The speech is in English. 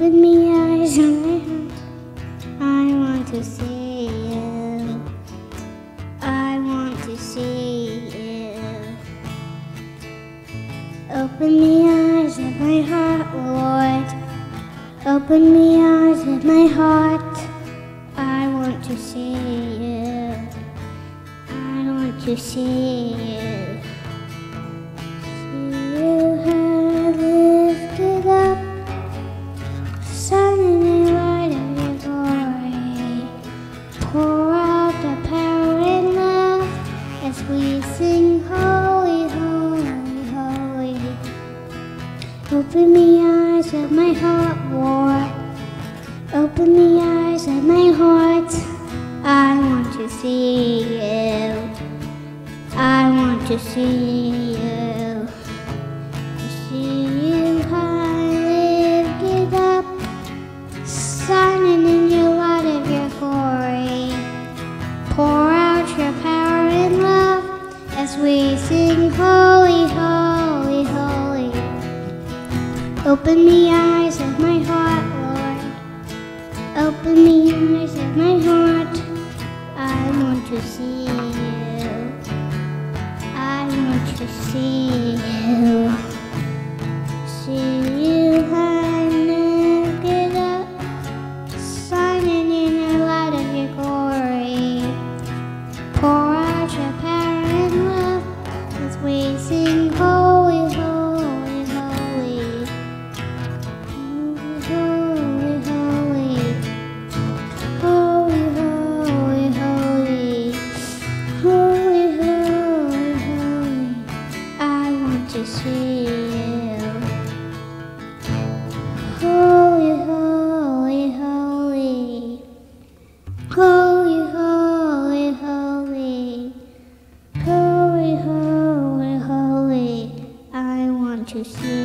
Open me eyes and my heart. I want to see you. I want to see you. Open the eyes of my heart, Lord. Open the eyes of my heart. I want to see you. I want to see you. Pour out the power and love as we sing holy, holy, holy. Open the eyes of my heart, Lord. Open the eyes of my heart. I want to see you. I want to see you. Open the eyes of my heart, Lord. Open the to see you. Holy, holy, holy. Holy, holy, holy. Holy, holy, holy. I want to see